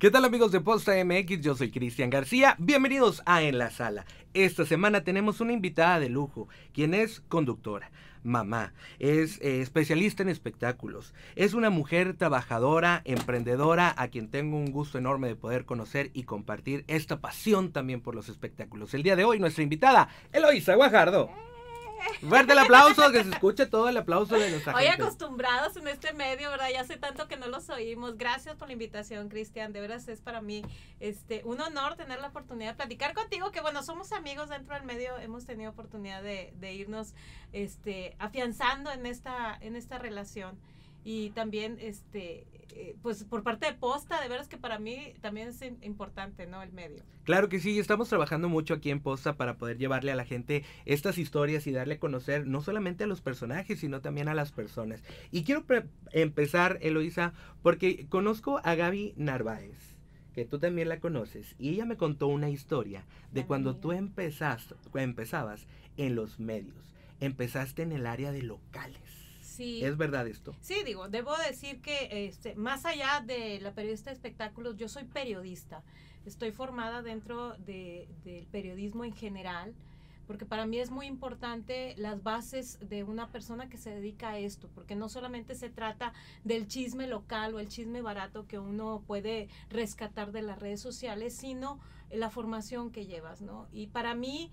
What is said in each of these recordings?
¿Qué tal amigos de Posta MX? Yo soy Cristian García. Bienvenidos a En la Sala. Esta semana tenemos una invitada de lujo, quien es conductora, mamá, es eh, especialista en espectáculos, es una mujer trabajadora, emprendedora, a quien tengo un gusto enorme de poder conocer y compartir esta pasión también por los espectáculos. El día de hoy nuestra invitada, Eloisa Guajardo. Fuerte el aplauso, que se escuche todo el aplauso de nuestra Hoy gente. acostumbrados en este medio, ¿verdad? Ya hace tanto que no los oímos. Gracias por la invitación, Cristian. De veras es para mí este, un honor tener la oportunidad de platicar contigo, que bueno, somos amigos dentro del medio, hemos tenido oportunidad de, de irnos este, afianzando en esta, en esta relación. Y también, este, eh, pues por parte de Posta, de veras que para mí también es im- importante, ¿no? El medio. Claro que sí, estamos trabajando mucho aquí en Posta para poder llevarle a la gente estas historias y darle a conocer no solamente a los personajes, sino también a las personas. Y quiero empezar, Eloisa, porque conozco a Gaby Narváez, que tú también la conoces, y ella me contó una historia de Ay, cuando tú empezaste, empezabas en los medios, empezaste en el área de locales. Sí. ¿Es verdad esto? Sí, digo, debo decir que este, más allá de la periodista de espectáculos, yo soy periodista. Estoy formada dentro de- del periodismo en general, porque para mí es muy importante las bases de una persona que se dedica a esto, porque no solamente se trata del chisme local o el chisme barato que uno puede rescatar de las redes sociales, sino la formación que llevas, ¿no? Y para mí,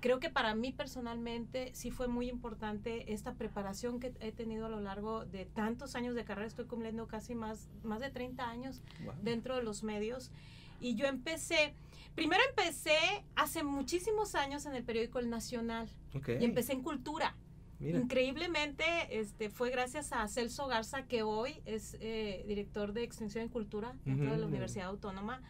creo que para mí personalmente sí fue muy importante esta preparación que he tenido a lo largo de tantos años de carrera. Estoy cumpliendo casi más, más de 30 años Wow. dentro de los medios. Y yo empecé, primero empecé hace muchísimos años en el periódico El Nacional Ok, y empecé en cultura. mira. Increíblemente, este, fue gracias a Celso Garza, que hoy es eh, director de Extensión en Cultura dentro de la. Universidad Autónoma,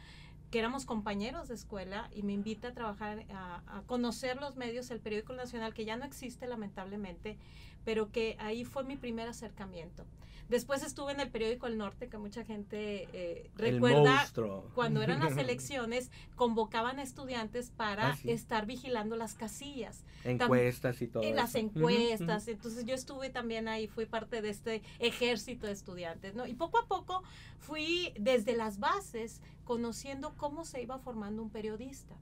que éramos compañeros de escuela y me invita a trabajar, a, a conocer los medios, el periódico nacional, que ya no existe lamentablemente, pero que ahí fue mi primer acercamiento. Después estuve en el periódico El Norte, que mucha gente eh, recuerda cuando eran las elecciones, convocaban a estudiantes para Ah, sí. estar vigilando las casillas Encuestas y todo en las encuestas. ujú. Entonces yo estuve también ahí, fui parte de este ejército de estudiantes, ¿no? Y poco a poco fui desde las bases conociendo cómo se iba formando un periodista.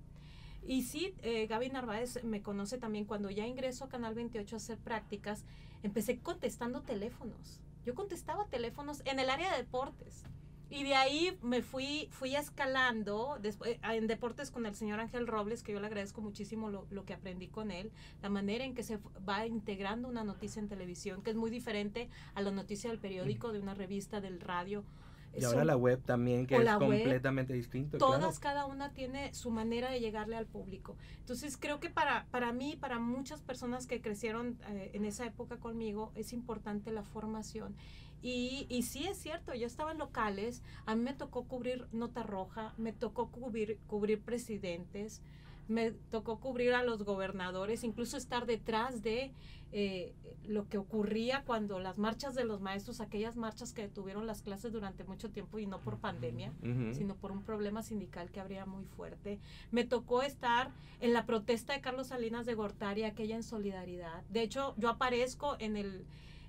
Y sí, eh, Gaby Narváez me conoce también cuando ya ingreso a Canal 28 a hacer prácticas, empecé contestando teléfonos. Yo contestaba teléfonos en el área de deportes. Y de ahí me fui, fui escalando después, en deportes con el señor Ángel Robles, que yo le agradezco muchísimo lo, lo que aprendí con él, la manera en que se va integrando una noticia en televisión, que es muy diferente a la noticia del periódico, de una revista, del radio. Y ahora la web también, que es la web, completamente distinto. todas, cada una tiene su manera de llegarle al público. Entonces creo que para, para mí, para muchas personas que crecieron eh, en esa época conmigo, es importante la formación. Y, y sí es cierto, yo estaba en locales, a mí me tocó cubrir Nota Roja, me tocó cubrir, cubrir presidentes, me tocó cubrir a los gobernadores, incluso estar detrás de eh, lo que ocurría cuando las marchas de los maestros, aquellas marchas que detuvieron las clases durante mucho tiempo y no por pandemia sino por un problema sindical que habría muy fuerte. Me tocó estar en la protesta de Carlos Salinas de Gortari, aquella en solidaridad. De hecho, yo aparezco en el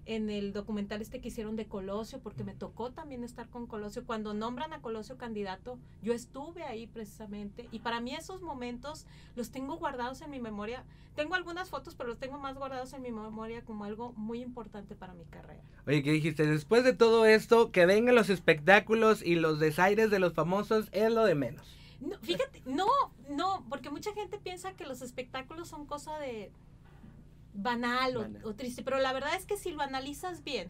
en el documental este que hicieron de Colosio, porque me tocó también estar con Colosio. Cuando nombran a Colosio candidato, yo estuve ahí precisamente. Y para mí esos momentos los tengo guardados en mi memoria. Tengo algunas fotos, pero los tengo más guardados en mi memoria como algo muy importante para mi carrera. Oye, ¿qué dijiste? Después de todo esto, que vengan los espectáculos y los desaires de los famosos es lo de menos. No, fíjate, no, no, porque mucha gente piensa que los espectáculos son cosa de banal o, o triste, pero la verdad es que si lo analizas bien,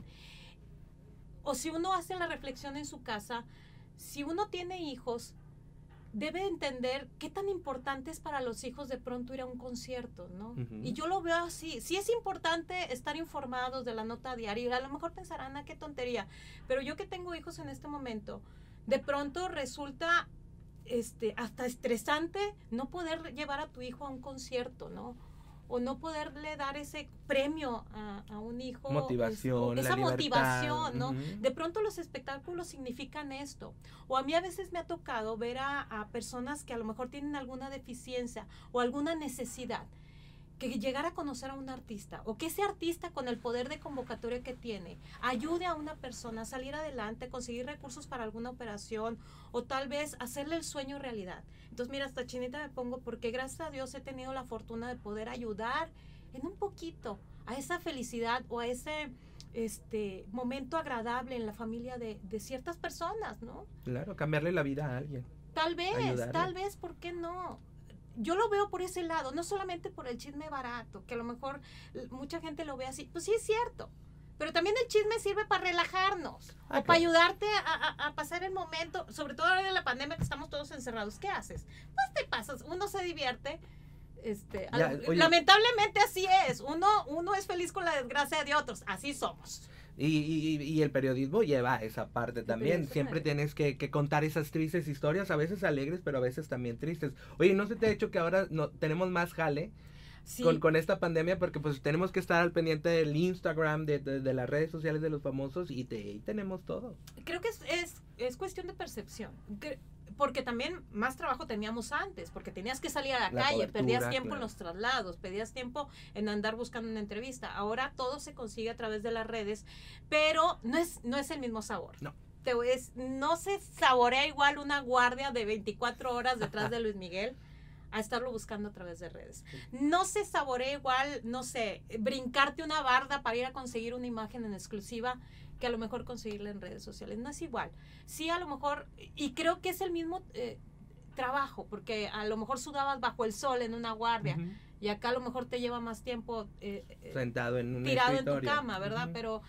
o si uno hace la reflexión en su casa, si uno tiene hijos, debe entender qué tan importante es para los hijos de pronto ir a un concierto, ¿no? Ujú. Y yo lo veo así, sí es importante estar informados de la nota diaria, a lo mejor pensarán, ah, qué tontería, pero yo que tengo hijos en este momento, de pronto resulta este, hasta estresante no poder llevar a tu hijo a un concierto, ¿no? O no poderle dar ese premio a, a un hijo. Motivación, es- esa motivación, ¿no? De pronto los espectáculos significan esto. O a mí a veces me ha tocado ver a, a personas que a lo mejor tienen alguna deficiencia o alguna necesidad que llegar a conocer a un artista o que ese artista con el poder de convocatoria que tiene ayude a una persona a salir adelante, conseguir recursos para alguna operación o tal vez hacerle el sueño realidad. Entonces, mira, hasta chinita me pongo porque gracias a Dios he tenido la fortuna de poder ayudar en un poquito a esa felicidad o a ese este momento agradable en la familia de, de ciertas personas, ¿no? Claro, cambiarle la vida a alguien. Tal vez, tal vez, ¿por qué no? Yo lo veo por ese lado, no solamente por el chisme barato, que a lo mejor mucha gente lo ve así. Pues sí es cierto. Pero también el chisme sirve para relajarnos ah, o para ayudarte a, pasar el momento, sobre todo ahora en la pandemia que estamos todos encerrados. ¿Qué haces? Pues te pasas, uno se divierte. Este, lamentablemente así es. Uno, uno es feliz con la desgracia de otros. Así somos. Y, y, el periodismo lleva esa parte también. Siempre tienes que, contar esas tristes historias, a veces alegres, pero a veces también tristes. Oye, ¿no se te ha hecho que ahora no, tenemos más jale? Con, con, esta pandemia porque pues tenemos que estar al pendiente del Instagram, de, de, las redes sociales de los famosos y, te, tenemos todo. Creo que es, es, es cuestión de percepción porque también más trabajo teníamos antes, porque tenías que salir a la, calle, perdías tiempo en los traslados, perdías tiempo en andar buscando una entrevista. Ahora todo se consigue a través de las redes, pero no es, no es el mismo sabor. No. Te, es, no se saborea igual una guardia de 24 horas detrás de Luis Miguel a estarlo buscando a través de redes. No se saborea igual, no sé, brincarte una barda para ir a conseguir una imagen en exclusiva que a lo mejor conseguirla en redes sociales. No es igual. Sí, a lo mejor, y creo que es el mismo eh, trabajo, porque a lo mejor sudabas bajo el sol en una guardia. Y acá a lo mejor te lleva más tiempo eh, eh, sentado en un tirado en tu cama, ¿verdad? Pero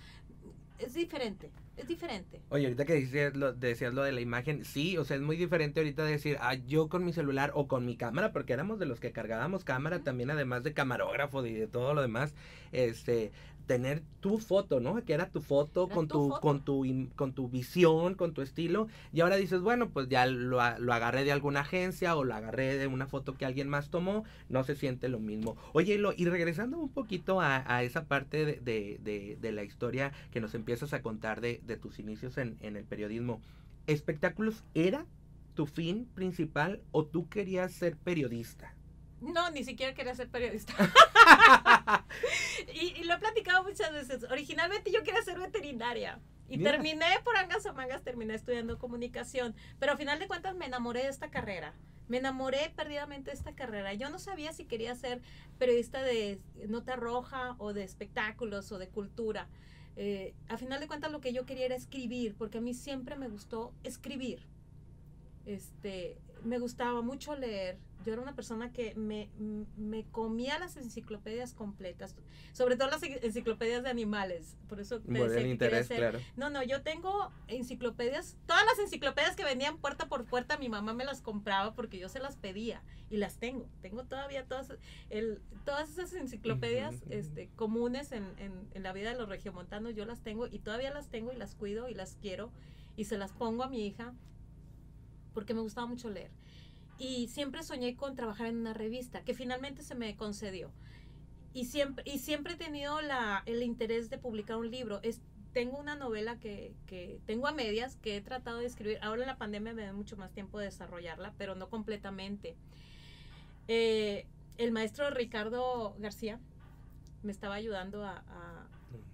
es diferente, es diferente. Oye, ahorita que decías lo, decías lo de la imagen, sí, o sea, es muy diferente ahorita decir, ah, yo con mi celular o con mi cámara, porque éramos de los que cargábamos cámara también, además de camarógrafo y de todo lo demás, este, tener tu foto, ¿no? Que era tu foto con tu, con tu con tu visión, con tu estilo y ahora dices, bueno, pues ya lo, lo, agarré de alguna agencia o lo agarré de una foto que alguien más tomó, no se siente lo mismo. Oye, lo, y regresando un poquito a, esa parte de, de, la historia que nos empiezas a contar de, tus inicios en, en el periodismo, ¿espectáculos era tu fin principal o tú querías ser periodista? No, ni siquiera quería ser periodista. y, lo he platicado muchas veces. Originalmente yo quería ser veterinaria. Y terminé por angas o mangas, terminé estudiando comunicación. Pero al final de cuentas me enamoré de esta carrera. Me enamoré perdidamente de esta carrera. Yo no sabía si quería ser periodista de nota roja o de espectáculos o de cultura. Eh, a final de cuentas lo que yo quería era escribir, porque a mí siempre me gustó escribir. Este, me gustaba mucho leer. Yo era una persona que me, me, comía las enciclopedias completas, sobre todo las enciclopedias de animales. Por eso te decía interés, claro. No, no, yo tengo enciclopedias, todas las enciclopedias que vendían puerta por puerta, mi mamá me las compraba porque yo se las pedía y las tengo. Tengo todavía todas, el, todas esas enciclopedias este, comunes en, en, en la vida de los regiomontanos, yo las tengo y todavía las tengo y las cuido y las quiero y se las pongo a mi hija porque me gustaba mucho leer. Y siempre soñé con trabajar en una revista, que finalmente se me concedió. Y siempre, y siempre he tenido la, el interés de publicar un libro. Es, tengo una novela que, que, tengo a medias, que he tratado de escribir. Ahora en la pandemia me da mucho más tiempo de desarrollarla, pero no completamente. Eh, el maestro Ricardo García me estaba ayudando a, a,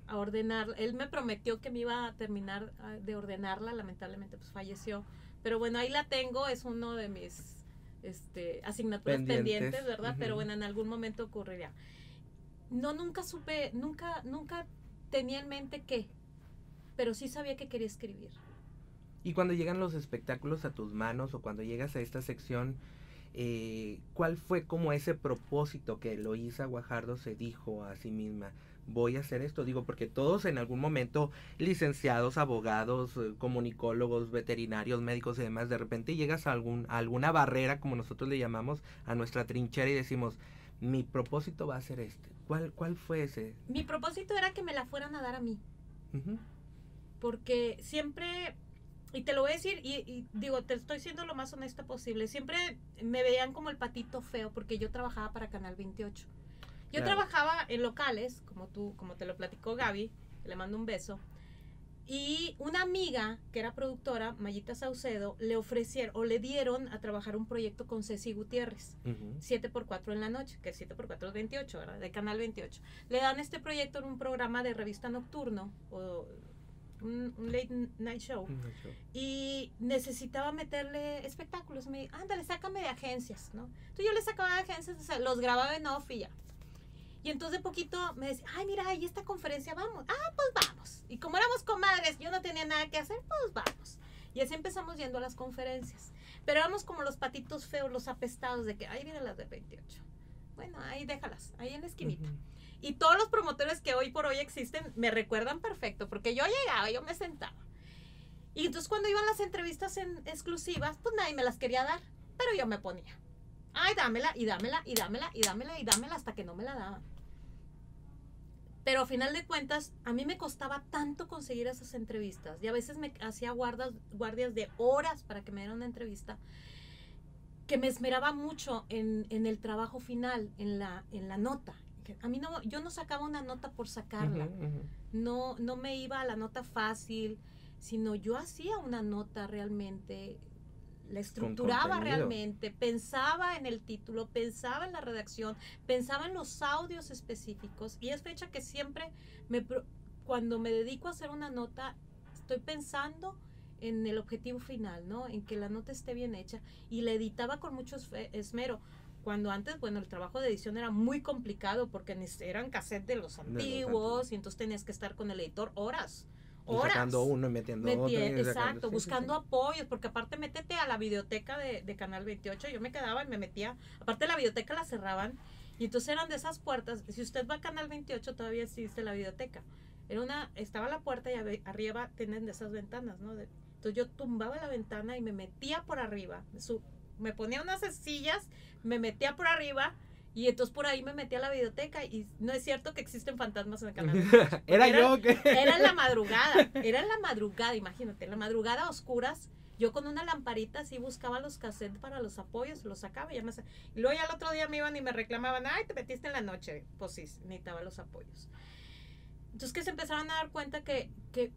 a ordenar. Él me prometió que me iba a terminar ah, de ordenarla, lamentablemente pues falleció pero bueno, ahí la tengo, es uno de mis este, asignaturas pendientes, ¿verdad? Pero bueno, en algún momento ocurrirá. No, nunca supe, nunca, nunca tenía en mente qué, pero sí sabía que quería escribir. Y cuando llegan los espectáculos a tus manos o cuando llegas a esta sección, eh, ¿cuál fue como ese propósito que Eloísa Guajardo se dijo a sí misma? Voy a hacer esto. Digo, porque todos en algún momento, licenciados, abogados, eh, comunicólogos, veterinarios, médicos y demás, de repente llegas a, algún, alguna barrera, como nosotros le llamamos, a nuestra trinchera y decimos, mi propósito va a ser este. ¿Cuál, cuál fue ese? Mi propósito era que me la fueran a dar a mí. Porque siempre, y te lo voy a decir, y, y, digo, te estoy siendo lo más honesta posible, siempre me veían como el patito feo porque yo trabajaba para Canal 28. Yo trabajaba en locales, como tú, como te lo platicó Gaby, le mando un beso. Y una amiga que era productora, Mayita Saucedo, le ofrecieron o le dieron a trabajar un proyecto con Ceci Gutiérrez, Ujú. 7x4 en la noche, que 7x4 es 28, ¿verdad? De Canal 28. Le dan este proyecto en un programa de revista nocturno o un, un late night show y necesitaba meterle espectáculos. Me dijo, ándale, sácame de agencias, ¿no? Entonces yo le sacaba de agencias, o sea, los grababa en off y ya. Y entonces de poquito me decía, ay, mira, ahí esta conferencia, vamos. Ah, pues vamos. Y como éramos comadres, yo no tenía nada que hacer, pues vamos. Y así empezamos yendo a las conferencias. Pero éramos como los patitos feos, los apestados de que, ahí vienen las de 28. Bueno, ahí déjalas, ahí en la esquinita. Y todos los promotores que hoy por hoy existen me recuerdan perfecto, porque yo llegaba, yo me sentaba. Y entonces cuando iban las entrevistas en exclusivas, pues nadie me las quería dar, pero yo me ponía. Ay, dámela, y dámela, y dámela, y dámela, y dámela hasta que no me la daban. Pero a final de cuentas, a mí me costaba tanto conseguir esas entrevistas. Y a veces me hacía guardas, guardias de horas para que me dieran una entrevista. Que me esmeraba mucho en, en el trabajo final, en la, en la nota. A mí no, yo no sacaba una nota por sacarla. No, no me iba a la nota fácil, sino yo hacía una nota realmente, la estructuraba realmente, pensaba en el título, pensaba en la redacción, pensaba en los audios específicos. Y es fecha que siempre, me, cuando me dedico a hacer una nota, estoy pensando en el objetivo final, ¿no? En que la nota esté bien hecha. Y la editaba con mucho esmero. Cuando antes, bueno, el trabajo de edición era muy complicado porque eran cassettes de los antiguos. y entonces tenías que estar con el editor horas. Y Horas. sacando uno y metiendo Metí- otro. y sacando- exacto, sí, sí, buscando sí. apoyos, porque aparte métete a la videoteca de, de Canal 28, yo me quedaba y me metía, aparte la videoteca la cerraban, y entonces eran de esas puertas, si usted va a Canal 28 todavía existe la videoteca, era una, estaba la puerta y arriba tienen de esas ventanas, ¿no? De- entonces yo tumbaba la ventana y me metía por arriba, su- me ponía unas sillas, me metía por arriba, y entonces por ahí me metía a la videoteca, y no es cierto que existen fantasmas en el Canal 28. Era Era- yo que. era en la madrugada, era en la madrugada, imagínate, en la madrugada a oscuras. Yo con una lamparita así buscaba los cassettes para los apoyos, los sacaba y ya me Y luego ya el otro día me iban y me reclamaban, ay, te metiste en la noche. Pues sí, necesitaba los apoyos. Entonces que se empezaron a dar cuenta que, que,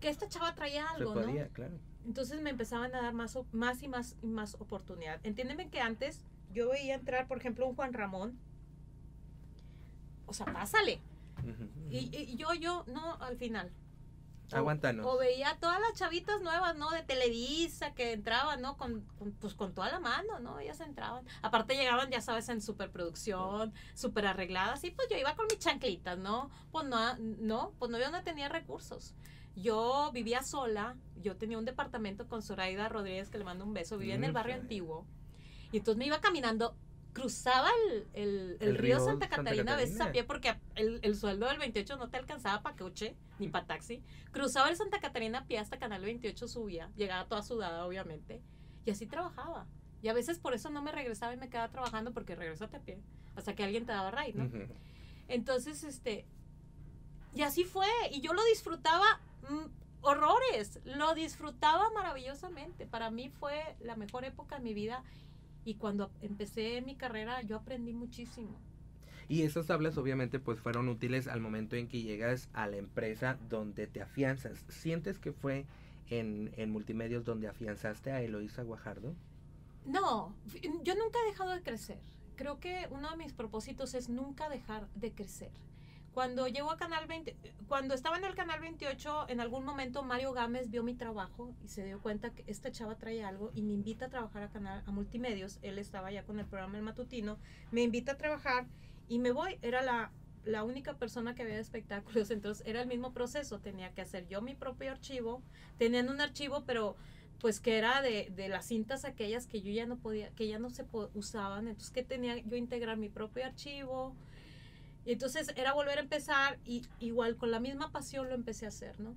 que esta chava traía Se algo, ¿no? podía, claro. Entonces me empezaban a dar más, más y más y más oportunidad. Entiéndeme que antes yo veía entrar, por ejemplo, un Juan Ramón. O sea, pásale. Y, y yo, yo, no, al final. O- Aguántanos. O veía todas las chavitas nuevas, ¿no? De Televisa que entraban, ¿no? Con, con- pues con toda la mano, ¿no? Ellas entraban. Aparte llegaban, ya sabes, en superproducción, súper arregladas. Y pues yo iba con mis chanclitas, ¿no? Pues no, no, pues no, yo no tenía recursos. Yo vivía sola, yo tenía un departamento con Zoraida Rodríguez, que le mando un beso, vivía en el Mm, barrio antiguo. Y entonces me iba caminando, cruzaba el, el- el El río, río Santa Santa Catarina a veces a Catarina. pie, porque el, el sueldo del 28 no te alcanzaba para coche ni para taxi. Cruzaba el Santa Catarina a pie hasta Canal 28 subía, llegaba toda sudada obviamente, y así trabajaba. Y a veces por eso no me regresaba y me quedaba trabajando porque regresate a pie, hasta que alguien te daba ride, ¿no? Ujú. Entonces, este, y así fue, y yo lo disfrutaba mm, horrores, lo disfrutaba maravillosamente. Para mí fue la mejor época de mi vida y cuando empecé mi carrera yo aprendí muchísimo. Y esas tablas obviamente pues fueron útiles al momento en que llegas a la empresa donde te afianzas. ¿Sientes que fue en, en multimedios donde afianzaste a Eloísa Guajardo? No, yo nunca he dejado de crecer. Creo que uno de mis propósitos es nunca dejar de crecer. Cuando llegó a Canal 20, cuando estaba en el Canal 28, en algún momento Mario Gámez vio mi trabajo y se dio cuenta que esta chava trae algo y me invita a trabajar a Canal a Multimedios. Él estaba ya con el programa El Matutino, me invita a trabajar y me voy. Era la, la única persona que veía espectáculos, entonces era el mismo proceso. Tenía que hacer yo mi propio archivo. Tenían un archivo, pero pues que era de, de las cintas aquellas que yo ya no podía, que ya no se usaban, entonces que tenía yo integrar mi propio archivo. Y entonces era volver a empezar y igual con la misma pasión lo empecé a hacer, ¿no?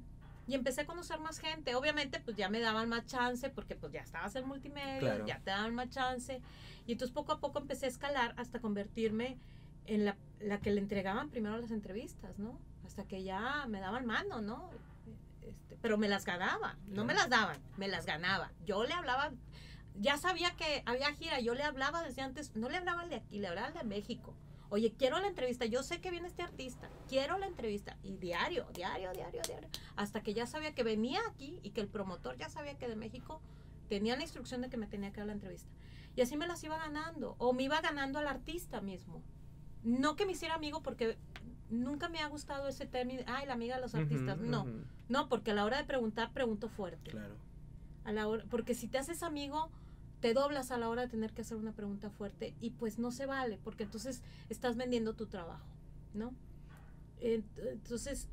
Y empecé a conocer más gente. Obviamente, pues ya me daban más chance porque pues ya estabas en multimedia, Claro. ya te daban más chance. Y entonces poco a poco empecé a escalar hasta convertirme en la, la que le entregaban primero las entrevistas, ¿no? Hasta que ya me daban mano, ¿no? Este, pero me las ganaba, no me las daban, me las ganaba. Yo le hablaba, ya sabía que había gira, yo le hablaba desde antes, no le hablaba de aquí, le hablaba de México. Oye, quiero la entrevista. Yo sé que viene este artista. Quiero la entrevista. Y diario, diario, diario, diario. Hasta que ya sabía que venía aquí y que el promotor ya sabía que de México tenía la instrucción de que me tenía que dar la entrevista. Y así me las iba ganando. O me iba ganando al artista mismo. No que me hiciera amigo porque nunca me ha gustado ese término. Ay, la amiga de los artistas. no, no, porque a la hora de preguntar, pregunto fuerte. Claro. A la hora, porque si te haces amigo, te doblas a la hora de tener que hacer una pregunta fuerte y pues no se vale, porque entonces estás vendiendo tu trabajo, ¿no? Entonces,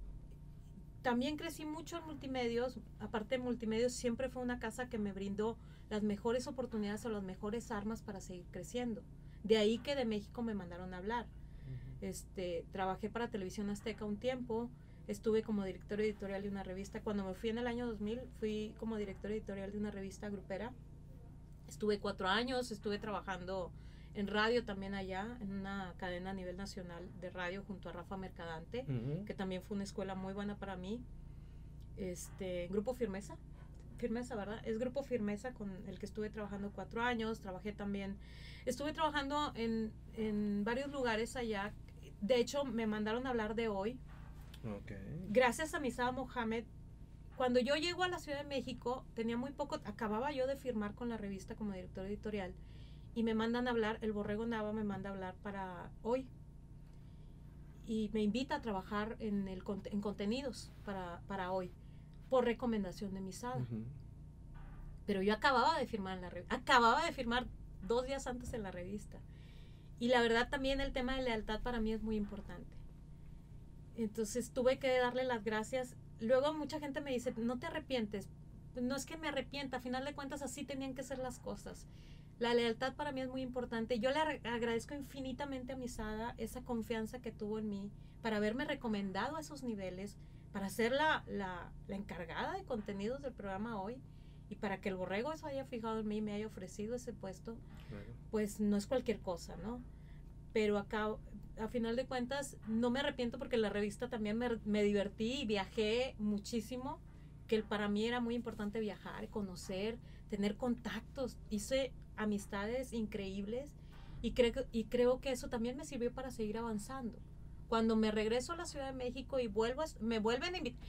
también crecí mucho en multimedios, aparte de multimedios, siempre fue una casa que me brindó las mejores oportunidades o las mejores armas para seguir creciendo. De ahí que de México me mandaron a hablar. Este, trabajé para Televisión Azteca un tiempo, estuve como director editorial de una revista. Cuando me fui en el año 2000, fui como director editorial de una revista grupera Estuve cuatro años, estuve trabajando en radio también allá, en una cadena a nivel nacional de radio junto a Rafa Mercadante, que también fue una escuela muy buena para mí. Este, Grupo Firmeza, Firmeza, ¿verdad? Es Grupo Firmeza con el que estuve trabajando cuatro años, trabajé también, estuve trabajando en, en varios lugares allá, de hecho me mandaron a hablar de hoy. Gracias a Misada Mohamed cuando yo llego a la Ciudad de México, tenía muy poco, acababa yo de firmar con la revista como director editorial y me mandan a hablar, el Borrego Nava me manda a hablar para hoy y me invita a trabajar en, el, en contenidos para, para hoy por recomendación de Misada. Pero yo acababa de firmar en la revista, acababa de firmar dos días antes en la revista. Y la verdad también el tema de lealtad para mí es muy importante. Entonces tuve que darle las gracias luego mucha gente me dice, no te arrepientes. No es que me arrepienta, a final de cuentas así tenían que ser las cosas. La lealtad para mí es muy importante. Yo le agradezco infinitamente a Misada esa confianza que tuvo en mí para haberme recomendado a esos niveles, para ser la, la, encargada de contenidos del programa hoy y para que el borrego eso haya fijado en mí y me haya ofrecido ese puesto, pues no es cualquier cosa, ¿no? Pero acá a final de cuentas no me arrepiento porque la revista también me, divertí y viajé muchísimo, que para mí era muy importante viajar, conocer, tener contactos, hice amistades increíbles y creo, y creo que eso también me sirvió para seguir avanzando. Cuando me regreso a la Ciudad de México y vuelvo, me vuelven a invitar,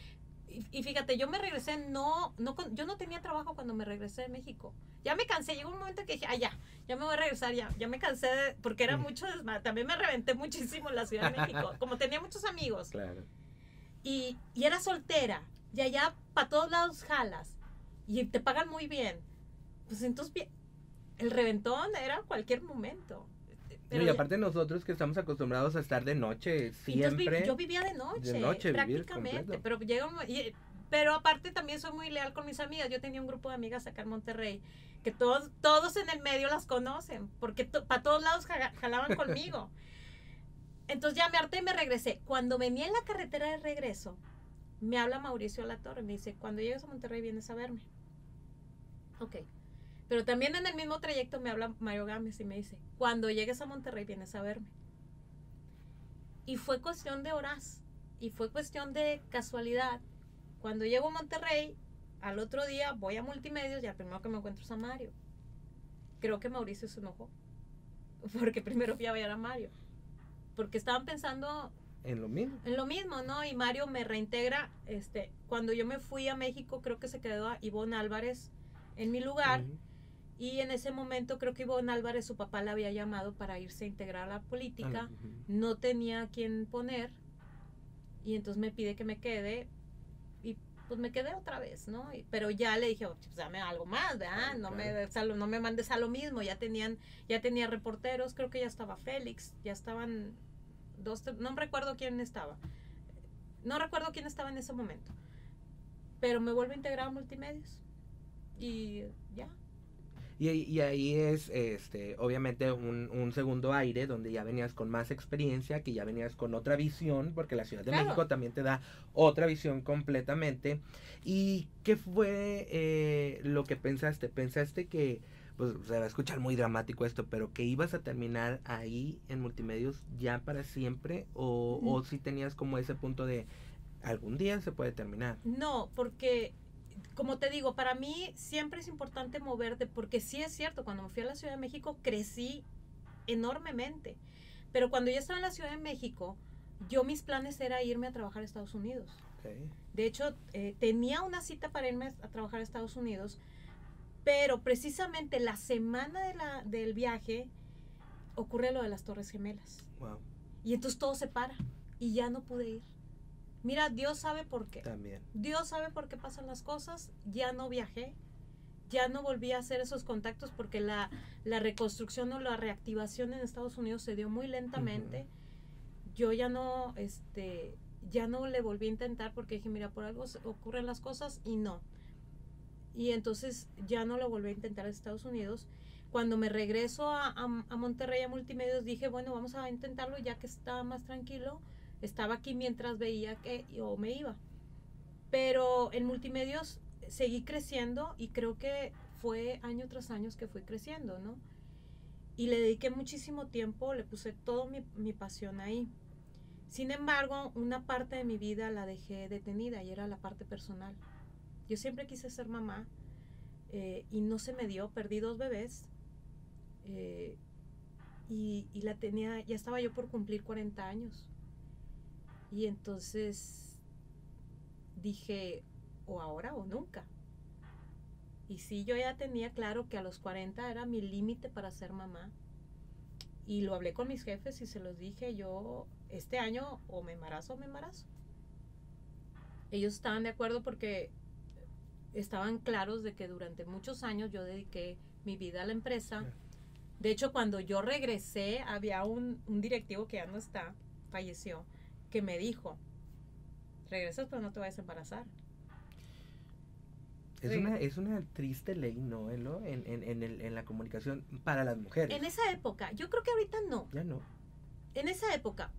y, fíjate, yo me regresé, no, no, yo no tenía trabajo cuando me regresé de México. Ya me cansé, llegó un momento que dije, ah, ya, ya me voy a regresar, ya, ya me cansé, porque era mucho También me reventé muchísimo en la Ciudad de México, como tenía muchos amigos. Claro. Y, y era soltera, y allá para todos lados jalas, y te pagan muy bien. Pues entonces, el reventón era cualquier momento y aparte nosotros que estamos acostumbrados a estar de noche siempre. yo vivía de noche, prácticamente, pero llega pero aparte también soy muy leal con mis amigas. Yo tenía un grupo de amigas acá en Monterrey que todos todos en el medio las conocen, porque para todos lados jalaban conmigo. Entonces ya me harté y me regresé. Cuando venía en la carretera de regreso, me habla Mauricio Latorre, me dice, cuando llegues a Monterrey vienes a verme. Ok. Pero también en el mismo trayecto me habla Mario Gámez y me dice, cuando llegues a Monterrey vienes a verme. Y fue cuestión de horas, y fue cuestión de casualidad. Cuando llego a Monterrey, al otro día voy a multimedios y al primero que me encuentro es a Mario. Creo que Mauricio se enojó, porque primero fui a ver a Mario. Porque estaban pensando en lo mismo. En lo mismo, ¿no? Y Mario me reintegra. Este, cuando yo me fui a México, creo que se quedó a Ivonne Álvarez en mi lugar. Y en ese momento creo que Ivonne Álvarez, su papá, la había llamado para irse a integrar a la política. Ah, no tenía a quien poner. Y entonces me pide que me quede. Y pues me quedé otra vez, ¿no? pero ya le dije, pues dame algo más, ¿verdad? no, me, no me mandes a lo mismo. Ya tenían, ya tenía reporteros, creo que ya estaba Félix, ya estaban dos, no recuerdo quién estaba. No recuerdo quién estaba en ese momento. Pero me vuelvo a integrar a multimedios. Y ya, y, ahí es, este, obviamente, un, segundo aire donde ya venías con más experiencia, que ya venías con otra visión, porque la Ciudad de México también te da otra visión completamente. ¿Y qué fue eh, lo que pensaste? ¿Pensaste que, pues se va a escuchar muy dramático esto, pero que ibas a terminar ahí en multimedios ya para siempre? ¿O, o si tenías como ese punto de algún día se puede terminar? No, porque como te digo, para mí siempre es importante moverte porque sí es cierto, cuando me fui a la Ciudad de México crecí enormemente. Pero cuando yo estaba en la Ciudad de México, yo mis planes era irme a trabajar a Estados Unidos. De hecho, eh, tenía una cita para irme a trabajar a Estados Unidos, pero precisamente la semana de la, del viaje ocurre lo de las Torres Gemelas. Y entonces todo se para y ya no pude ir. Mira, Dios sabe por qué. También. Dios sabe por qué pasan las cosas. Ya no viajé. Ya no volví a hacer esos contactos porque la, la reconstrucción o la reactivación en Estados Unidos se dio muy lentamente. Yo ya no, este, ya no le volví a intentar porque dije, mira, por algo ocurren las cosas y no. Y entonces ya no lo volví a intentar en Estados Unidos. Cuando me regreso a, a, Monterrey a Multimedios dije, bueno, vamos a intentarlo ya que está más tranquilo. Estaba aquí mientras veía que yo me iba. Pero en Multimedios seguí creciendo y creo que fue año tras año que fui creciendo, ¿no? Y le dediqué muchísimo tiempo, le puse toda mi, mi pasión ahí. Sin embargo, una parte de mi vida la dejé detenida y era la parte personal. Yo siempre quise ser mamá eh, y no se me dio, perdí dos bebés eh, y, y, la tenía, ya estaba yo por cumplir 40 años. Y entonces dije, o ahora o nunca. Y sí, yo ya tenía claro que a los 40 era mi límite para ser mamá. Y lo hablé con mis jefes y se los dije, yo este año o me embarazo o me embarazo. Ellos estaban de acuerdo porque estaban claros de que durante muchos años yo dediqué mi vida a la empresa. De hecho, cuando yo regresé, había un, directivo que ya no está, falleció, que me dijo, regresas pero no te vayas a embarazar. Es, una, es una triste ley, ¿no, Elo? En, en, en, el, en la comunicación para las mujeres. En esa época, yo creo que ahorita no. Ya no. En esa época,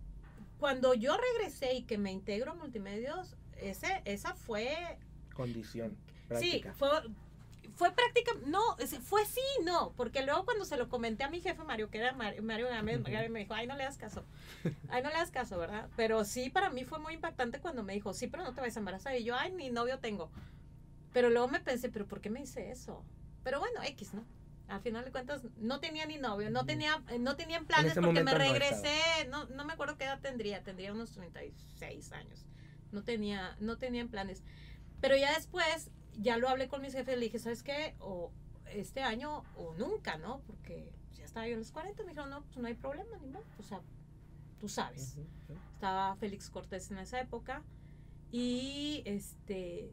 cuando yo regresé y que me integro a multimedios, ese, esa fue... Condición. Práctica. Sí, fue, fue práctica, no, fue sí, no, porque luego cuando se lo comenté a mi jefe Mario, que era Mario, Mario me dijo, ay, no le das caso, ay, no le das caso, ¿verdad? Pero sí, para mí fue muy impactante cuando me dijo, sí, pero no te vas a embarazar, y yo, ay, ni novio tengo. Pero luego me pensé, pero ¿por qué me hice eso? Pero bueno, X, ¿no? al final de cuentas no tenía ni novio, no tenía, eh, no tenía planes porque me regresé, no, no, me acuerdo qué edad tendría, tendría unos 36 años. No tenía, no tenía planes. Pero ya después, ya lo hablé con mis jefes, le dije, ¿sabes qué? O este año o nunca, ¿no? Porque ya estaba yo en los 40, me dijeron, no, pues no hay problema, ni modo, o sea, tú sabes. Estaba Félix Cortés en esa época y este,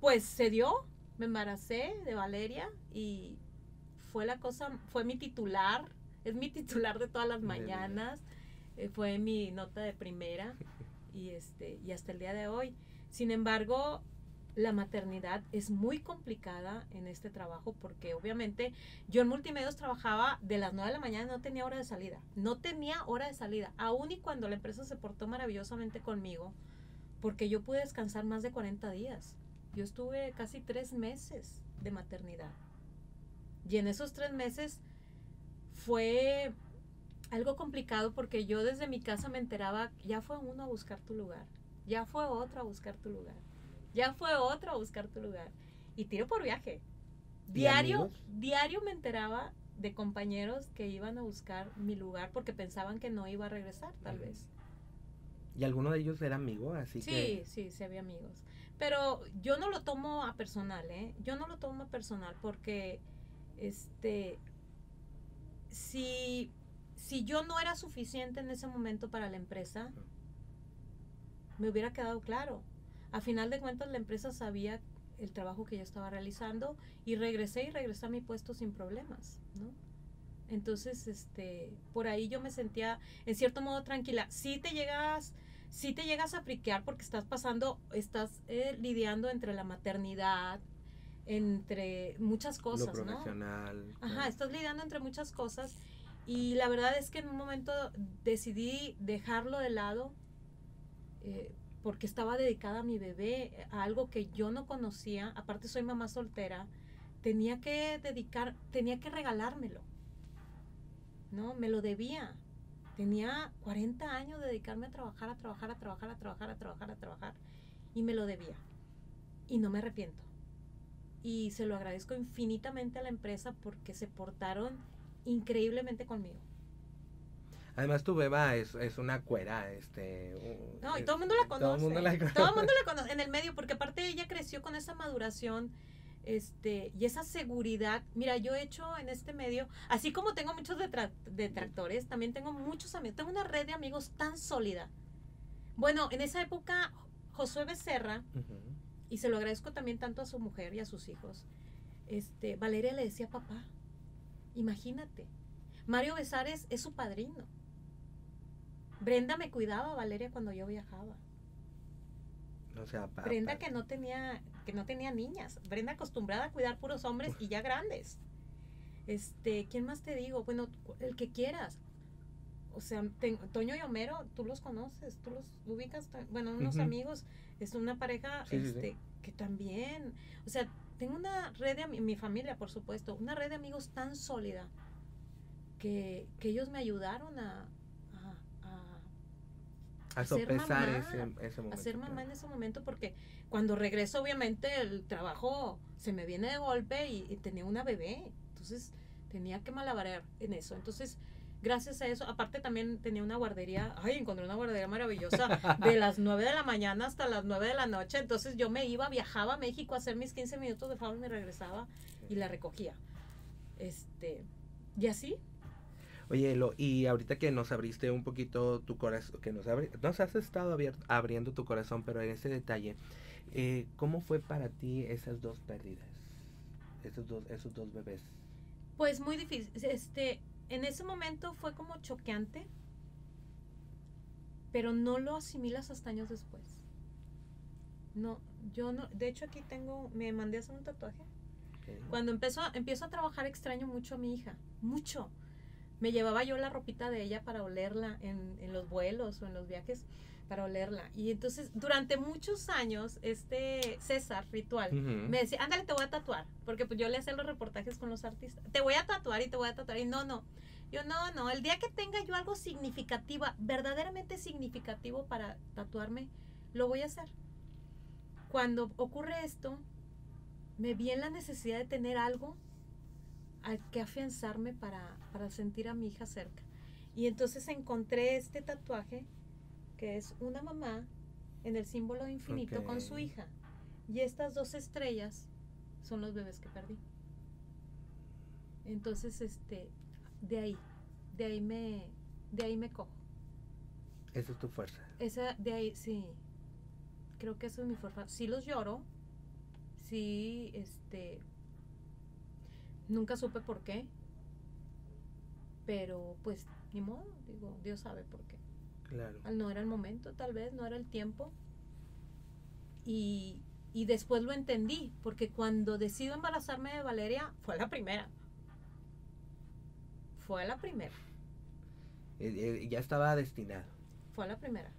pues se dio, me embaracé de Valeria y fue la cosa, fue mi titular, es mi titular de todas las mañanas, eh, fue mi nota de primera y, este, y hasta el día de hoy. Sin embargo, la maternidad es muy complicada en este trabajo porque obviamente yo en multimedios trabajaba de las 9 de la mañana, no tenía hora de salida, no tenía hora de salida, aun y cuando la empresa se portó maravillosamente conmigo, porque yo pude descansar más de 40 días. Yo estuve casi tres meses de maternidad. Y en esos tres meses fue algo complicado porque yo desde mi casa me enteraba, ya fue uno a buscar tu lugar, ya fue otro a buscar tu lugar, ya fue otro a buscar tu lugar. Y tiro por viaje. Diario, diario me enteraba de compañeros que iban a buscar mi lugar porque pensaban que no iba a regresar, tal vez. ¿Y alguno de ellos era amigo? Así sí, que... sí, sí había amigos. Pero yo no lo tomo a personal, ¿eh? Yo no lo tomo a personal porque este, si, si yo no era suficiente en ese momento para la empresa, me hubiera quedado claro. A final de cuentas, la empresa sabía el trabajo que yo estaba realizando y regresé y regresé a mi puesto sin problemas, ¿no? Entonces, este, por ahí yo me sentía en cierto modo tranquila. Si te llegas, si te llegas a friquear porque estás pasando, estás eh, lidiando entre la maternidad, entre muchas cosas, Lo profesional, ¿no? Ajá, estás lidiando entre muchas cosas y la verdad es que en un momento decidí dejarlo de lado eh, porque estaba dedicada a mi bebé, a algo que yo no conocía, aparte soy mamá soltera, tenía que dedicar, tenía que regalármelo, ¿no? Me lo debía. Tenía 40 años de dedicarme a trabajar, a trabajar, a trabajar, a trabajar, a trabajar, a trabajar, y me lo debía. Y no me arrepiento y se lo agradezco infinitamente a la empresa porque se portaron increíblemente conmigo. Además tu beba es, es una cuera, este... No, y todo el mundo la conoce. Todo el mundo la conoce. Todo el mundo la conoce en el medio, porque aparte ella creció con esa maduración este, y esa seguridad. Mira, yo he hecho en este medio, así como tengo muchos detra- detractores, también tengo muchos amigos. Tengo una red de amigos tan sólida. Bueno, en esa época, Josué Becerra, y se lo agradezco también tanto a su mujer y a sus hijos, este, Valeria le decía papá. Imagínate. Mario Besares es su padrino. Brenda me cuidaba, Valeria, cuando yo viajaba. O sea, pa- Brenda pa- que no tenía que no tenía niñas. Brenda acostumbrada a cuidar puros hombres y ya grandes. Este, ¿quién más te digo? Bueno, el que quieras. O sea, ten- Toño y Homero, tú los conoces, tú los ubicas, bueno, unos amigos, es una pareja Sí, sí, sí. este que también, o sea, tengo una red de mi familia, por supuesto, una red de amigos tan sólida que, que ellos me ayudaron a- a- sopesar mamá, ese, ese momento. a ser mamá claro. en ese momento porque cuando regreso obviamente el trabajo se me viene de golpe y, y tenía una bebé entonces tenía que malabarear en eso entonces gracias a eso aparte también tenía una guardería ay encontré una guardería maravillosa de las 9 de la mañana hasta las 9 de la noche entonces yo me iba viajaba a México a hacer mis 15 minutos de favor y me regresaba y la recogía este y así Oye, Elo, y ahorita que nos abriste un poquito tu corazón, que nos, abri- nos has estado abriendo tu corazón, pero en ese detalle, eh, ¿cómo fue para ti esas dos pérdidas? Esos dos, esos dos bebés. Pues muy difícil. Este, en ese momento fue como choqueante, pero no lo asimilas hasta años después. No, yo no, de hecho aquí tengo, me mandé a hacer un tatuaje. Cuando empezó, empiezo a trabajar extraño mucho a mi hija, mucho. Me llevaba yo la ropita de ella para olerla en, en los vuelos o en los viajes, para olerla. Y entonces, durante muchos años, este César Ritual, me decía, ándale, te voy a tatuar. Porque pues yo le hacía los reportajes con los artistas. Te voy a tatuar y te voy a tatuar. Y no, no. Yo no, no. El día que tenga yo algo significativo, verdaderamente significativo para tatuarme, lo voy a hacer. Cuando ocurre esto, me vi en la necesidad de tener algo al que afianzarme para, para sentir a mi hija cerca. Y entonces encontré este tatuaje que es una mamá en el símbolo de infinito con su hija. Y estas dos estrellas son los bebés que perdí. Entonces, este, de ahí, de ahí me, de ahí me cojo. Esa es tu fuerza. Esa, de ahí, sí. Creo que eso es mi forma. Sí los lloro. Sí, este. Nunca supe por qué. Pero, pues, ni modo. Digo, Dios sabe por qué. Claro. Al- No era el momento, tal vez, no era el tiempo. Y, y después lo entendí, porque cuando decido embarazarme de Valeria, fue la primera. Fue la primera. Eh, eh, ya estaba destinado. Fue la primera.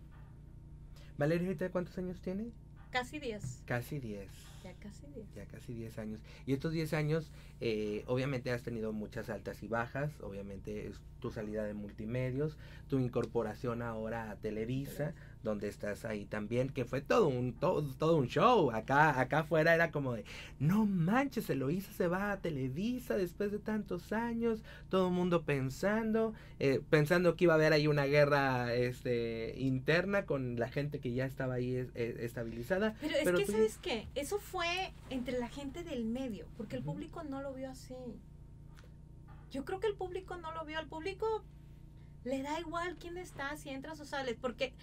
Valeria, ¿ahorita cuántos años tiene? Casi 10. Casi 10. Ya casi 10. Ya casi 10 años. Y estos 10 años, eh, obviamente has tenido muchas altas y bajas. Obviamente es tu salida de multimedios, tu incorporación ahora a Televisa, donde estás ahí también, que fue todo un, todo, todo un show. Acá, acá afuera era como de, no manches, Eloísa se va a Televisa después de tantos años. Todo el mundo pensando, eh, pensando que iba a haber ahí una guerra este, interna con la gente que ya estaba ahí es- eh, estabilizada. Pero es que, tú- ¿sabes qué? Eso fue entre la gente del medio, porque el público no lo vio así. Yo creo que el público no lo vio. Al público le da igual quién está, si entras o sales, porque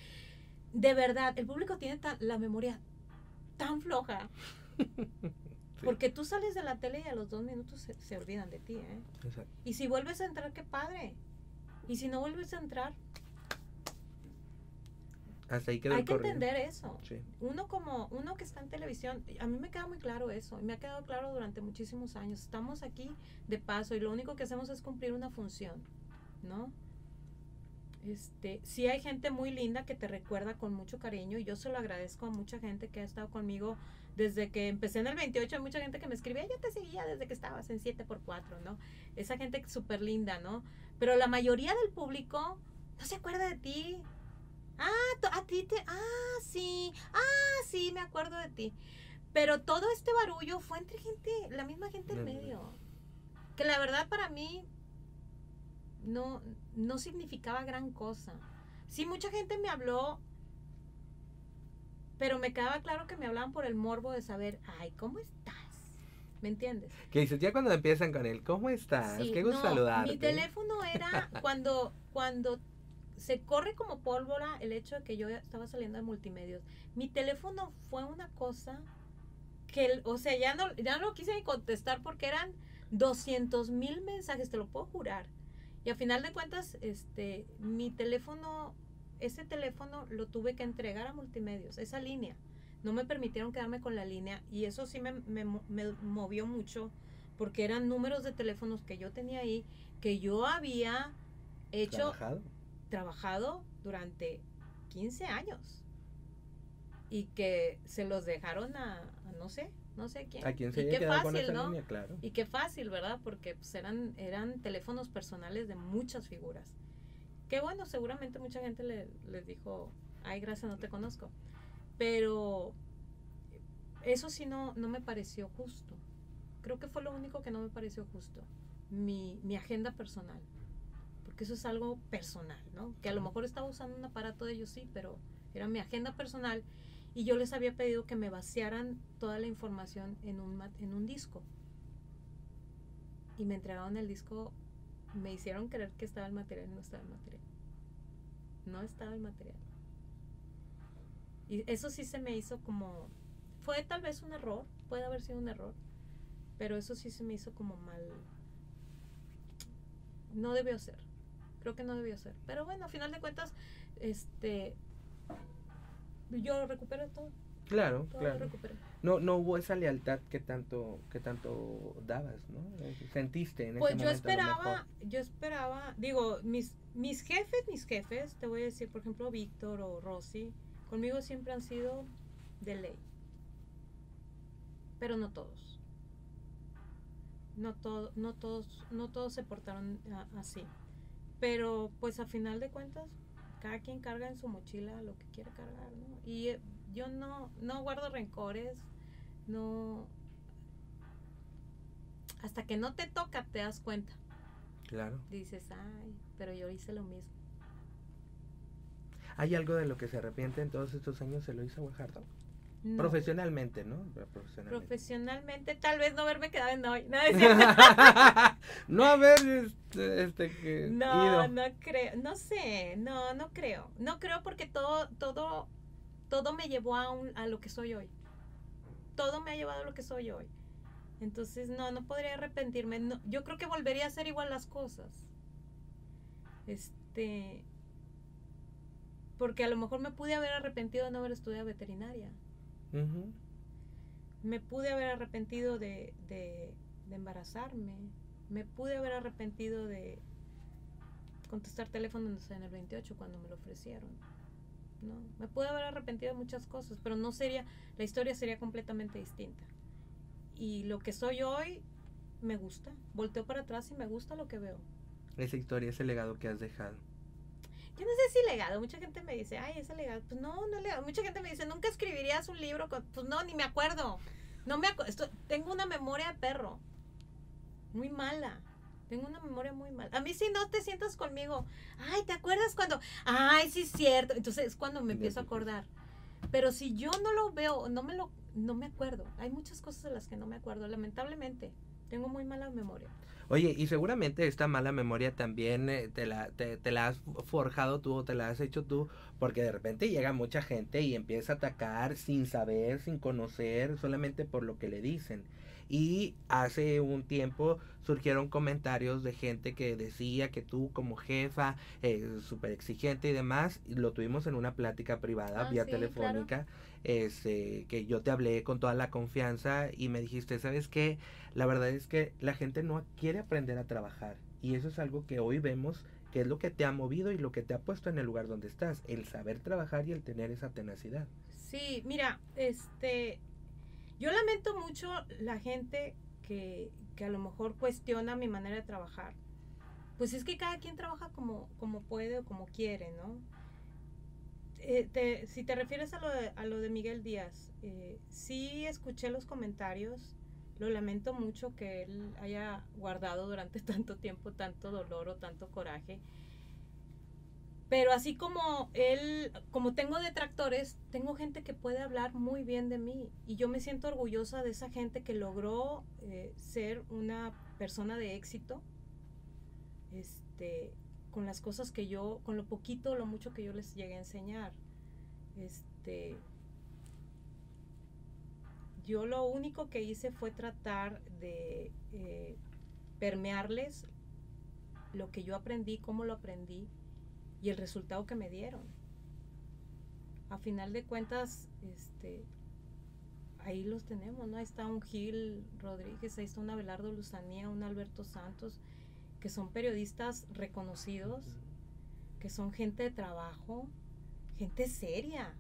de verdad, el público tiene tan- la memoria tan floja. Porque tú sales de la tele y a los dos minutos se, se olvidan de ti, ¿eh? Exacto. Y si vuelves a entrar, qué padre. Y si no vuelves a entrar, Hasta ahí quedó hay que entender eso. Sí. uno como uno que está en televisión, a mí me queda muy claro eso, y me ha quedado claro durante muchísimos años. Estamos aquí de paso y lo único que hacemos es cumplir una función, ¿no? Este, sí hay gente muy linda que te recuerda con mucho cariño y yo se lo agradezco a mucha gente que ha estado conmigo desde que empecé en el 28, hay mucha gente que me escribe, yo te seguía desde que estabas en 7x4, ¿no? Esa gente súper linda, ¿no? Pero la mayoría del público no se acuerda de ti. Ah, a ti te... Ah, sí. Ah, sí, me acuerdo de ti. Pero todo este barullo fue entre gente, la misma gente Del medio. Que la verdad para mí no, no significaba gran cosa. Sí, mucha gente me habló, pero me quedaba claro que me hablaban por el morbo de saber, ay, ¿cómo estás? ¿Me entiendes? Que dices, ya cuando empiezan con él, ¿cómo estás? Sí, Qué gusto no, saludarte. Mi teléfono era cuando, cuando se corre como pólvora el hecho de que yo estaba saliendo de multimedios. Mi teléfono fue una cosa que, o sea, ya no, ya no quise ni contestar porque eran 200 mil mensajes, te lo puedo jurar. Y a final de cuentas, este, mi teléfono, ese teléfono lo tuve que entregar a multimedios, esa línea. No me permitieron quedarme con la línea y eso sí me, me, me movió mucho porque eran números de teléfonos que yo tenía ahí, que yo había hecho, ¿Trabajado? trabajado durante 15 años y que se los dejaron a, a no sé, no sé quién. ¿A quién se y qué quedado con fácil, esa ¿no? línea? Claro. Y qué fácil, ¿verdad? Porque pues, eran, eran teléfonos personales de muchas figuras. Qué bueno, seguramente mucha gente le, les dijo, ay, gracias, no te conozco. Pero eso sí no, no me pareció justo. Creo que fue lo único que no me pareció justo. Mi, mi agenda personal. Porque eso es algo personal, ¿no? Que a lo mejor estaba usando un aparato de ellos, sí, pero era mi agenda personal y yo les había pedido que me vaciaran toda la información en un, en un disco. Y me entregaron el disco, me hicieron creer que estaba el material y no estaba el material. No estaba el material. Y eso sí se me hizo como, fue tal vez un error, puede haber sido un error, pero eso sí se me hizo como mal. No debió ser. Creo que no debió ser. Pero bueno, a final de cuentas, este yo recuperé todo, Claro, todo claro. No, no hubo esa lealtad que tanto, que tanto dabas, ¿no? Sentiste en Pues ese yo esperaba, yo esperaba, digo, mis, mis jefes, mis jefes, te voy a decir, por ejemplo, Víctor o Rosy, conmigo siempre han sido de ley. Pero no todos. No, todo, no, todos, no todos se portaron así. Pero pues a final de cuentas, cada quien carga en su mochila lo que quiere cargar, ¿no? Y eh, yo no, no guardo rencores, no... Hasta que no te toca te das cuenta. Claro. Dices, ay, pero yo hice lo mismo. ¿Hay algo de lo que se arrepiente en todos estos años se lo hizo Guajardo? No. Profesionalmente, ¿no? Profesionalmente. Profesionalmente, tal vez no haberme quedado en hoy. No, no haber este, este, que no, ido. no creo, no sé, no, no creo. No creo porque todo, todo, todo me llevó a, un- a lo que soy hoy. Todo me ha llevado a lo que soy hoy. Entonces, no, no podría arrepentirme. No, yo creo que volvería a hacer igual las cosas. Este. Porque a lo mejor me pude haber arrepentido de no haber estudiado veterinaria. Me pude haber arrepentido de, de- de embarazarme, me pude haber arrepentido de contestar teléfono en el 28 cuando me lo ofrecieron. ¿no? Me pude haber arrepentido de muchas cosas, pero no sería, la historia sería completamente distinta. Y lo que soy hoy me gusta, volteo para atrás y me gusta lo que veo. Esa historia, ese legado que has dejado. Yo no sé si legado, mucha gente me dice, ay, ese legado. Pues no, no es legado. Mucha gente me dice, nunca escribirías un libro. Con... Pues no, ni me acuerdo. No me acu- esto- Tengo una memoria de perro. Muy mala. Tengo una memoria muy mala. A mí si no te sientas conmigo, ay, ¿te acuerdas cuando? Ay, sí es cierto. Entonces es cuando me empiezo a acordar. Pero si yo no lo veo, no me lo, no me acuerdo. Hay muchas cosas de las que no me acuerdo, lamentablemente. Tengo muy mala memoria. Oye, y seguramente esta mala memoria también eh, te, la, te, te la has forjado tú o te la has hecho tú, porque de repente llega mucha gente y empieza a atacar sin saber, sin conocer, solamente por lo que le dicen. Y hace un tiempo surgieron comentarios de gente que decía que tú como jefa, eh, súper exigente y demás, y lo tuvimos en una plática privada, Ah, vía sí, telefónica, este, que yo te hablé con toda la confianza y me dijiste, ¿sabes qué? La verdad es que la gente no quiere aprender a trabajar y eso es algo que hoy vemos que es lo que te ha movido y lo que te ha puesto en el lugar donde estás, el saber trabajar y el tener esa tenacidad. Sí, mira, este, yo lamento mucho la gente que, que a lo mejor cuestiona mi manera de trabajar. Pues es que cada quien trabaja como, como puede o como quiere, ¿no? Eh, te- si te refieres a lo de, a lo de Miguel Díaz, eh, sí escuché los comentarios lo lamento mucho que él haya guardado durante tanto tiempo tanto dolor o tanto coraje. Pero así como él, como tengo detractores, tengo gente que puede hablar muy bien de mí y yo me siento orgullosa de esa gente que logró eh, ser una persona de éxito, este, con las cosas que yo, con lo poquito lo mucho que yo les llegué a enseñar. Este, yo lo único que hice fue tratar de eh, permearles lo que yo aprendí, cómo lo aprendí y el resultado que me dieron. A final de cuentas, este, ahí los tenemos, ¿no? Ahí está un Gil Rodríguez, ahí está un Abelardo Luzanía, un Alberto Santos, que son periodistas reconocidos, que son gente de trabajo, gente seria,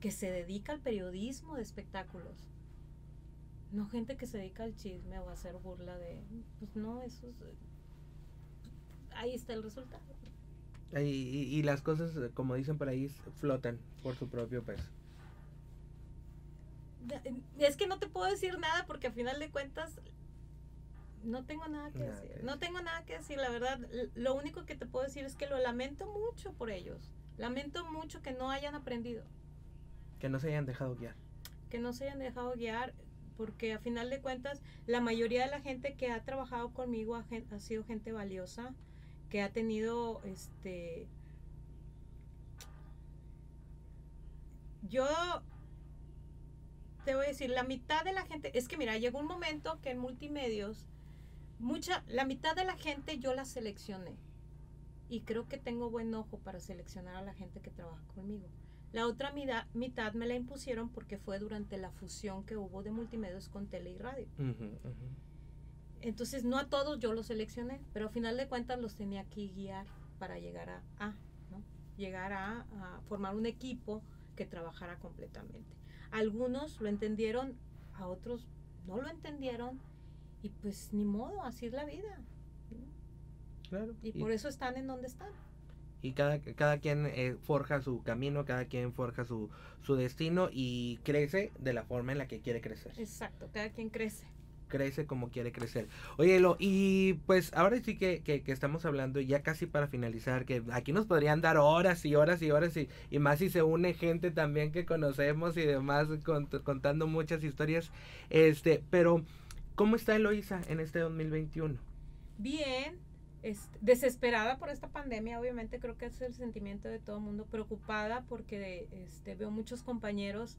que se dedica al periodismo de espectáculos. No gente que se dedica al chisme o a hacer burla de... Pues no, eso es... Ahí está el resultado. Y, y, las cosas, como dicen por ahí, flotan por su propio peso. Es que no te puedo decir nada porque a final de cuentas no tengo nada que decir. No tengo nada que decir, la verdad. Lo único que te puedo decir es que lo lamento mucho por ellos. Lamento mucho que no hayan aprendido. Que no se hayan dejado guiar. Que no se hayan dejado guiar porque a final de cuentas la mayoría de la gente que ha trabajado conmigo ha, ha sido gente valiosa, que ha tenido este... Yo te voy a decir, la mitad de la gente, es que mira, llegó un momento que en multimedios, mucha, la mitad de la gente yo la seleccioné. Y creo que tengo buen ojo para seleccionar a la gente que trabaja conmigo. La otra mitad, me la impusieron porque fue durante la fusión que hubo de multimedios con tele y radio. Entonces, no a todos yo los seleccioné, pero al final de cuentas los tenía que guiar para llegar a, a ¿no? Llegar a, a, formar un equipo que trabajara completamente. Algunos lo entendieron, a otros no lo entendieron, y pues ni modo, así es la vida. Claro. Y, y por eso están en donde están y cada, cada quien eh, forja su camino, cada quien forja su, su destino y crece de la forma en la que quiere crecer. Exacto, cada quien crece. Crece como quiere crecer. Oye, lo, y pues ahora sí que, que, estamos hablando, ya casi para finalizar, que aquí nos podrían dar horas y horas y horas y, y más si se une gente también que conocemos y demás contando muchas historias. Este, pero, ¿cómo está Eloisa en este 2021? Bien, desesperada por esta pandemia, obviamente creo que es el sentimiento de todo el mundo, preocupada porque este, veo muchos compañeros,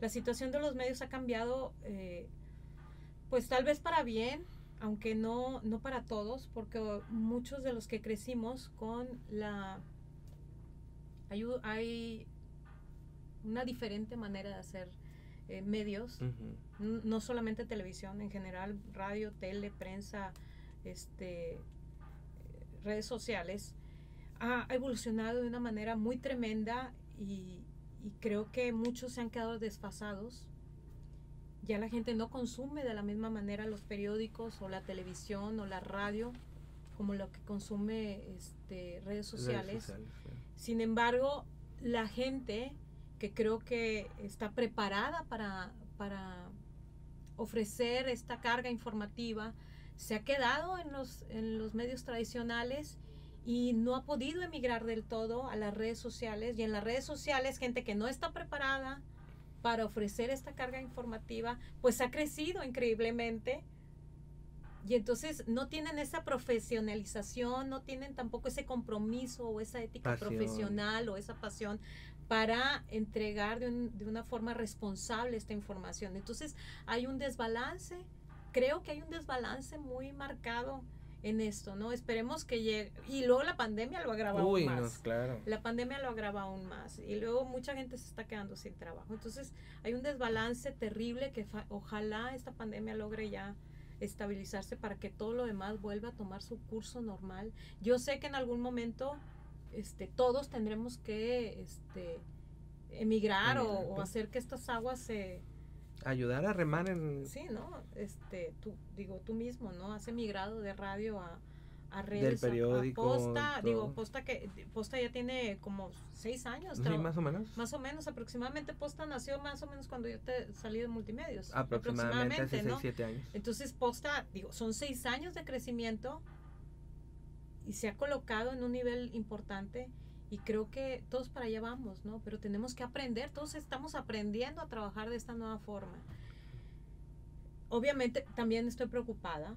la situación de los medios ha cambiado, eh, pues tal vez para bien, aunque no, no para todos, porque muchos de los que crecimos con la... Hay, hay una diferente manera de hacer eh, medios, no solamente televisión, en general, radio, tele, prensa, este, redes sociales ha evolucionado de una manera muy tremenda y, creo que muchos se han quedado desfasados. Ya la gente no consume de la misma manera los periódicos o la televisión o la radio como lo que consume este, redes sociales. Sin embargo, la gente que creo que está preparada para, para ofrecer esta carga informativa, se ha quedado en los, en los medios tradicionales y no ha podido emigrar del todo a las redes sociales. Y en las redes sociales, gente que no está preparada para ofrecer esta carga informativa, pues ha crecido increíblemente. Y entonces no tienen esa profesionalización, no tienen tampoco ese compromiso o esa ética profesional o esa pasión para entregar de, de una forma responsable esta información. Entonces hay un desbalance creo que hay un desbalance muy marcado en esto, ¿no? Esperemos que llegue. Y luego la pandemia lo agrava aún más. claro. La pandemia lo agrava aún más. Y luego mucha gente se está quedando sin trabajo. Entonces hay un desbalance terrible que ojalá esta pandemia logre ya estabilizarse para que todo lo demás vuelva a tomar su curso normal. Yo sé que en algún momento este, todos tendremos que este, emigrar o, o hacer que estas aguas se, ayudar a remar en... Sí, ¿no? Este, tú, digo, tú mismo, ¿no? Has emigrado de radio a, a redes, Del periódico, a, Posta, todo. digo, Posta que Posta ya tiene como seis años. Sí, más o menos. más o menos, aproximadamente Posta nació más o menos cuando yo te salí de multimedios. Aproximadamente hace 6, ¿no? 7 años. Entonces Posta, digo, son seis años de crecimiento y se ha colocado en un nivel importante y creo que todos para allá vamos, ¿no? Pero tenemos que aprender, todos estamos aprendiendo a trabajar de esta nueva forma. Obviamente también estoy preocupada,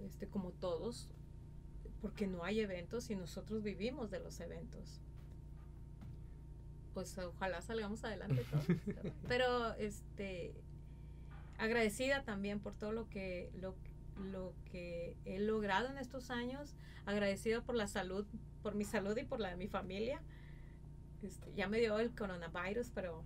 este, como todos, porque no hay eventos y nosotros vivimos de los eventos. Pues ojalá salgamos adelante todos. Pero este agradecida también por todo lo que lo, lo que he logrado en estos años, agradecida por la salud, por mi salud y por la de mi familia. Este, ya me dio el coronavirus, pero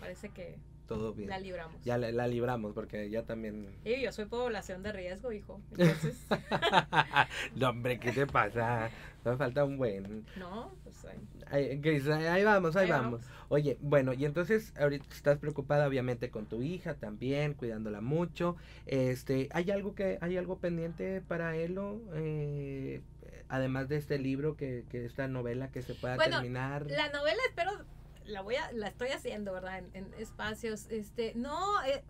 parece que Todo bien. la libramos. Ya la, la libramos porque ya también... Y yo soy población de riesgo, hijo. Entonces, no, hombre, ¿qué te pasa? Me falta un buen... no, pues ahí, Ahí, vamos, ahí, ahí vamos. Oye, bueno, y entonces ahorita estás preocupada obviamente con tu hija también, cuidándola mucho. Este, ¿hay algo que hay algo pendiente para Elo? Eh, además de este libro que, que esta novela que se pueda Bueno, terminar. La novela espero, la voy a, la estoy haciendo, ¿verdad? En, en espacios. Este, no, eh,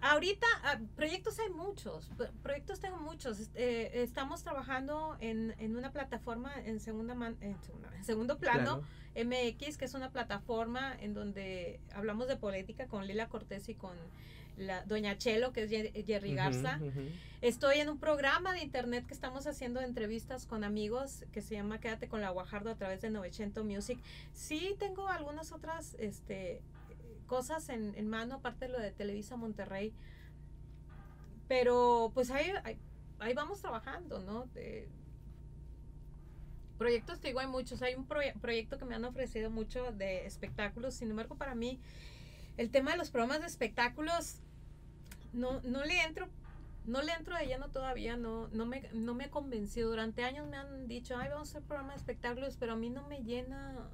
ahorita ah, proyectos hay muchos, pro- proyectos tengo muchos. Eh, estamos trabajando en, en una plataforma en segunda man- en, segunda- en segundo plano, MX, que es una plataforma en donde hablamos de política con Lila Cortés y con la doña Chelo, que es Jerry Garza. Estoy en un programa de internet que estamos haciendo entrevistas con amigos que se llama Quédate con la Guajardo a través de 900 Music. Sí tengo algunas otras este, cosas en, en mano, aparte de lo de Televisa Monterrey. Pero pues ahí, ahí, ahí vamos trabajando, ¿no? De- proyectos, te digo, hay muchos. Hay un proye- proyecto que me han ofrecido mucho de espectáculos. Sin embargo, para mí, el tema de los programas de espectáculos no, no le entro no le entro de lleno todavía, no, no, me, no me ha convencido. Durante años me han dicho, ay, vamos a hacer programa de espectáculos, pero a mí no me llena.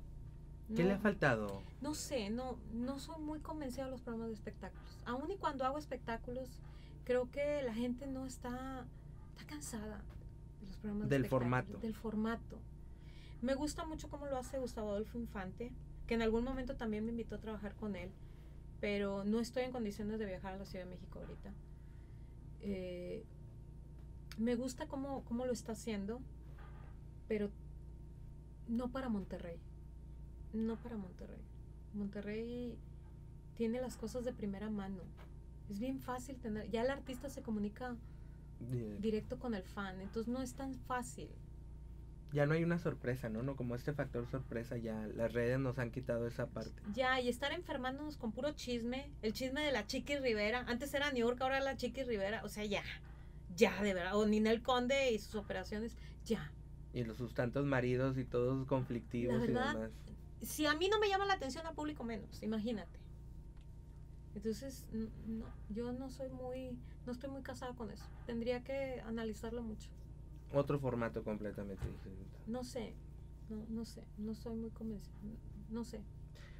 ¿Qué le ha faltado? no sé, no, no soy muy convencida de los programas de espectáculos. Aún y cuando hago espectáculos, creo que la gente no está, está cansada de los programas de Del espectáculos, formato. Del formato. Me gusta mucho cómo lo hace Gustavo Adolfo Infante, que en algún momento también me invitó a trabajar con él, pero no estoy en condiciones de viajar a la Ciudad de México ahorita. Eh, me gusta cómo, cómo lo está haciendo, pero no para Monterrey. No para Monterrey. Monterrey tiene las cosas de primera mano. Es bien fácil tener. Ya el artista se comunica directo con el fan, entonces no es tan fácil. Ya no hay una sorpresa, ¿no? No como este factor sorpresa ya las redes nos han quitado esa parte. Ya, y estar enfermándonos con puro chisme, el chisme de la Chiqui Rivera, antes era New York, ahora la Chiqui Rivera, o sea, ya, ya, de verdad, o Ninel Conde y sus operaciones, ya. Y los sus tantos maridos y todos conflictivos y demás. Si a mí no me llama la atención, al público menos, imagínate. Entonces, no, yo no soy muy, no estoy muy casada con eso. Tendría que analizarlo mucho. Otro formato completamente diferente. No sé, no, no sé, no soy muy convencida, no sé.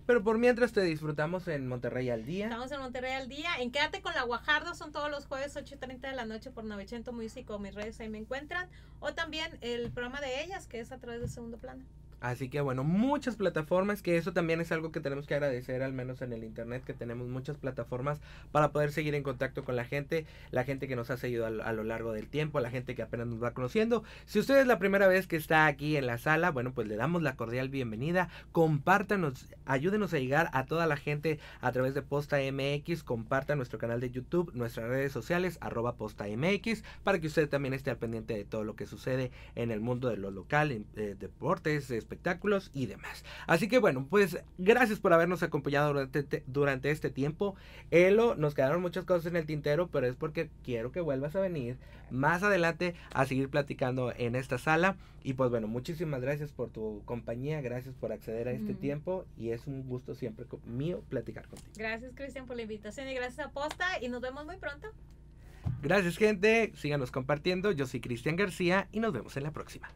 Pero por mientras te disfrutamos en Monterrey al día. Estamos en Monterrey al día. En Quédate con la Guajardo son todos los jueves 8.30 de la noche por 900 Music o mis redes ahí me encuentran. O también el programa de ellas que es a través de segundo plano. Así que bueno, muchas plataformas, que eso también es algo que tenemos que agradecer, al menos en el internet, que tenemos muchas plataformas para poder seguir en contacto con la gente, la gente que nos ha seguido a, lo- largo del tiempo, la gente que apenas nos va conociendo. Si usted es la primera vez que está aquí en la sala, bueno, pues le damos la cordial bienvenida. Compártanos, ayúdenos a llegar a toda la gente a través de Posta MX, comparta nuestro canal de YouTube, nuestras redes sociales, arroba Posta MX, para que usted también esté al pendiente de todo lo que sucede en el mundo de lo local, en eh, deportes, espectáculos y demás. Así que bueno, pues gracias por habernos acompañado durante, te- durante este tiempo. Elo, nos quedaron muchas cosas en el tintero, pero es porque quiero que vuelvas a venir más adelante a seguir platicando en esta sala. Y pues bueno, muchísimas gracias por tu compañía, gracias por acceder a este tiempo y es un gusto siempre mío platicar contigo. Gracias Cristian por la invitación y gracias a Posta y nos vemos muy pronto. Gracias gente, síganos compartiendo. Yo soy Cristian García y nos vemos en la próxima.